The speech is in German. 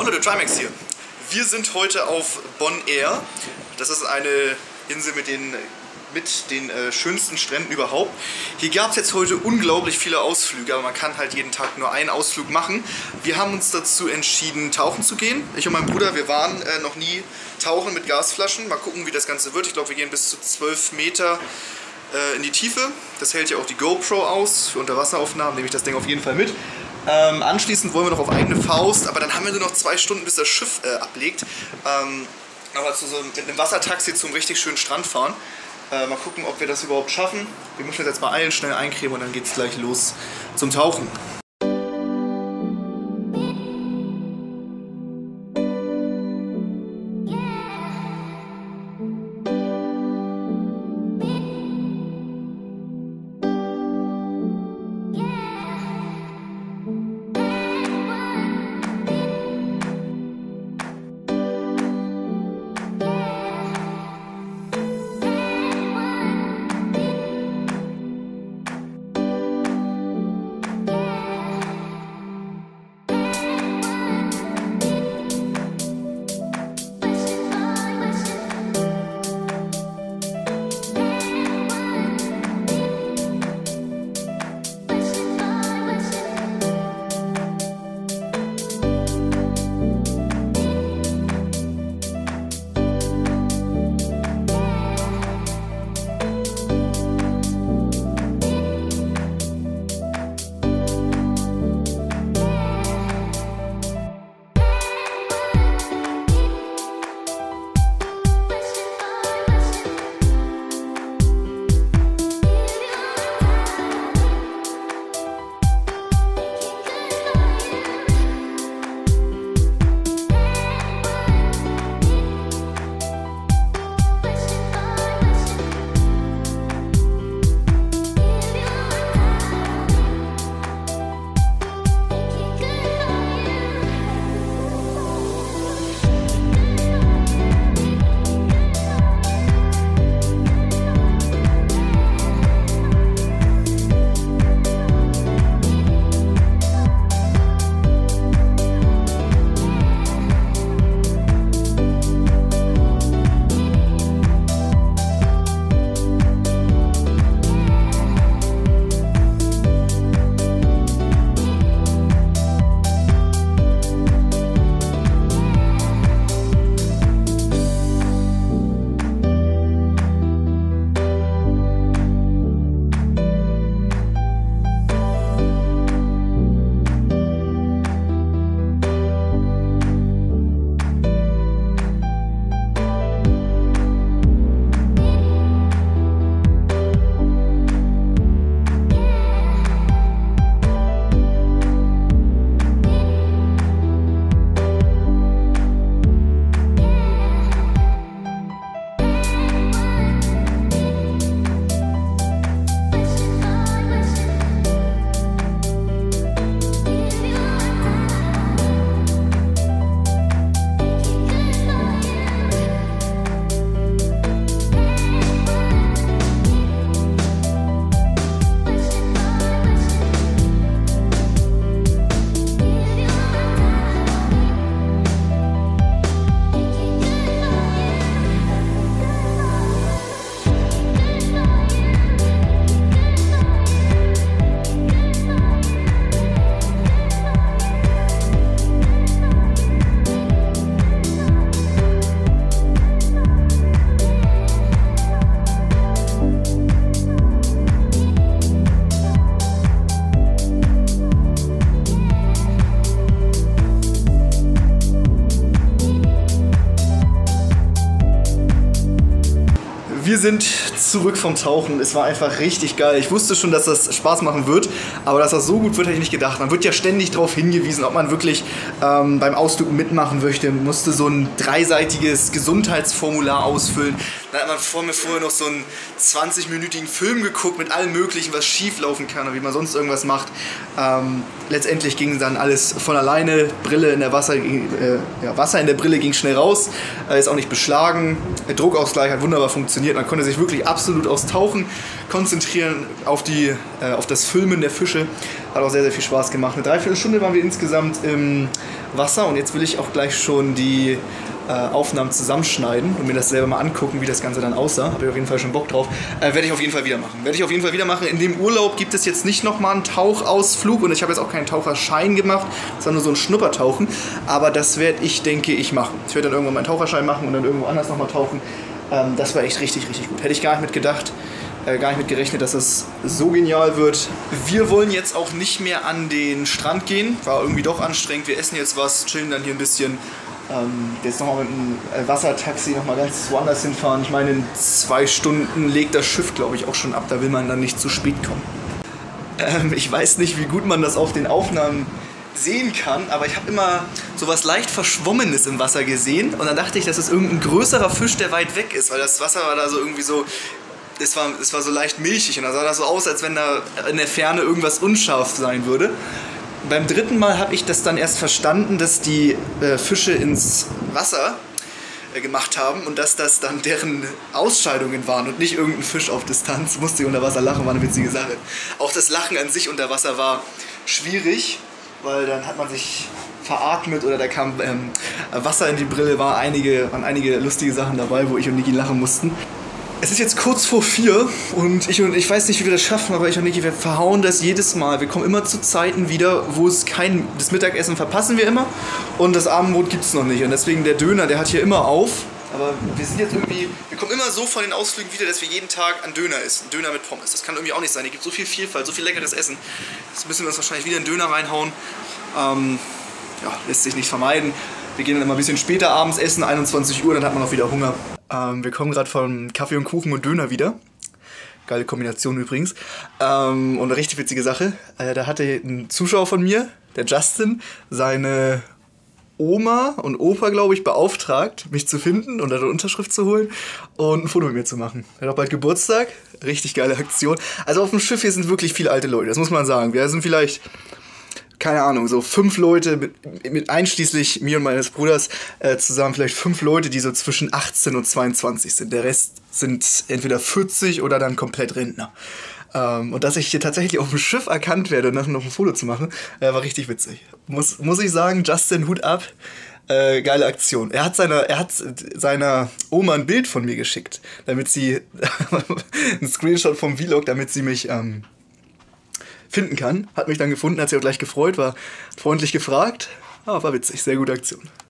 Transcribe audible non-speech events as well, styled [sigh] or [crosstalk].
Und Leute, Trimax hier. Wir sind heute auf Bon Air. Das ist eine Insel mit den, mit den äh, schönsten Stränden überhaupt. Hier gab es jetzt heute unglaublich viele Ausflüge, aber man kann halt jeden Tag nur einen Ausflug machen. Wir haben uns dazu entschieden, tauchen zu gehen. Ich und mein Bruder, wir waren äh, noch nie tauchen mit Gasflaschen. Mal gucken, wie das Ganze wird. Ich glaube, wir gehen bis zu 12 Meter äh, in die Tiefe. Das hält ja auch die GoPro aus. Für Unterwasseraufnahmen nehme ich das Ding auf jeden Fall mit. Ähm, anschließend wollen wir noch auf eigene Faust, aber dann haben wir nur noch zwei Stunden, bis das Schiff äh, ablegt. Ähm, aber zu so mit einem Wassertaxi zum richtig schönen Strand fahren. Äh, mal gucken, ob wir das überhaupt schaffen. Wir müssen jetzt mal allen schnell eincremen und dann geht es gleich los zum Tauchen. Sind zurück vom Tauchen. Es war einfach richtig geil. Ich wusste schon, dass das Spaß machen wird, aber dass das so gut wird, hätte ich nicht gedacht. Man wird ja ständig darauf hingewiesen, ob man wirklich ähm, beim Ausdruck mitmachen möchte. Man musste so ein dreiseitiges Gesundheitsformular ausfüllen. Dann hat man vor mir vorher noch so einen 20-minütigen Film geguckt mit allem Möglichen, was schief laufen kann und wie man sonst irgendwas macht. Ähm, letztendlich ging dann alles von alleine. Brille in der Wasser, äh, ja, Wasser in der Brille ging schnell raus, äh, ist auch nicht beschlagen. Der Druckausgleich hat wunderbar funktioniert. Man konnte sich wirklich absolut aufs Tauchen konzentrieren, auf, die, äh, auf das Filmen der Fische. Hat auch sehr, sehr viel Spaß gemacht. Eine Dreiviertelstunde waren wir insgesamt im Wasser und jetzt will ich auch gleich schon die äh, Aufnahmen zusammenschneiden und mir das selber mal angucken, wie das Ganze dann aussah. Habe ich auf jeden Fall schon Bock drauf. Äh, Werde ich auf jeden Fall wieder machen. Werde ich auf jeden Fall wieder machen. In dem Urlaub gibt es jetzt nicht nochmal einen Tauchausflug und ich habe jetzt auch keinen Taucherschein gemacht, sondern nur so ein Schnuppertauchen. Aber das werde ich, denke ich, machen. Ich werde dann irgendwann meinen Taucherschein machen und dann irgendwo anders nochmal tauchen. Ähm, das war echt richtig, richtig gut. Hätte ich gar nicht mit gedacht äh, gar nicht mit gerechnet, dass es so genial wird. Wir wollen jetzt auch nicht mehr an den Strand gehen. War irgendwie doch anstrengend. Wir essen jetzt was, chillen dann hier ein bisschen. Ähm, jetzt nochmal mit einem äh, Wassertaxi nochmal ganz woanders hinfahren. Ich meine, in zwei Stunden legt das Schiff, glaube ich, auch schon ab. Da will man dann nicht zu spät kommen. Ähm, ich weiß nicht, wie gut man das auf den Aufnahmen sehen kann, aber ich habe immer so was leicht Verschwommenes im Wasser gesehen und dann dachte ich, das ist irgendein größerer Fisch, der weit weg ist, weil das Wasser war da so irgendwie so es war, es war so leicht milchig und da sah das so aus, als wenn da in der Ferne irgendwas unscharf sein würde. Beim dritten Mal habe ich das dann erst verstanden, dass die äh, Fische ins Wasser äh, gemacht haben und dass das dann deren Ausscheidungen waren und nicht irgendein Fisch auf Distanz. Musste ich unter Wasser lachen, war eine witzige Sache. Auch das Lachen an sich unter Wasser war schwierig, weil dann hat man sich veratmet oder da kam ähm, Wasser in die Brille, war einige, waren einige lustige Sachen dabei, wo ich und Niki lachen mussten. Es ist jetzt kurz vor vier und ich und ich weiß nicht, wie wir das schaffen, aber ich und Niki, wir verhauen das jedes Mal. Wir kommen immer zu Zeiten wieder, wo es kein. Das Mittagessen verpassen wir immer und das Abendbrot gibt es noch nicht. Und deswegen der Döner, der hat hier immer auf. Aber wir sind jetzt irgendwie. Wir kommen immer so von den Ausflügen wieder, dass wir jeden Tag einen Döner essen. Einen Döner mit Pommes. Das kann irgendwie auch nicht sein. Hier gibt so viel Vielfalt, so viel leckeres Essen. Jetzt müssen wir uns wahrscheinlich wieder einen Döner reinhauen. Ähm, ja, lässt sich nicht vermeiden. Wir gehen dann immer ein bisschen später abends essen, 21 Uhr, dann hat man auch wieder Hunger. Ähm, wir kommen gerade von Kaffee und Kuchen und Döner wieder. Geile Kombination übrigens. Ähm, und eine richtig witzige Sache. Äh, da hatte ein Zuschauer von mir, der Justin, seine Oma und Opa, glaube ich, beauftragt, mich zu finden und eine Unterschrift zu holen und ein Foto mit mir zu machen. Er hat auch bald Geburtstag. Richtig geile Aktion. Also auf dem Schiff hier sind wirklich viele alte Leute, das muss man sagen. Wir sind vielleicht keine Ahnung, so fünf Leute, mit, mit einschließlich mir und meines Bruders äh, zusammen, vielleicht fünf Leute, die so zwischen 18 und 22 sind. Der Rest sind entweder 40 oder dann komplett Rentner. Ähm, und dass ich hier tatsächlich auf dem Schiff erkannt werde dann noch ein Foto zu machen, äh, war richtig witzig. Muss, muss ich sagen, Justin, Hut ab. Äh, geile Aktion. Er hat seiner, er hat seiner Oma ein Bild von mir geschickt, damit sie [laughs] ein Screenshot vom Vlog, damit sie mich ähm, finden kann. Hat mich dann gefunden, hat sich auch gleich gefreut, war freundlich gefragt. Aber war witzig, sehr gute Aktion.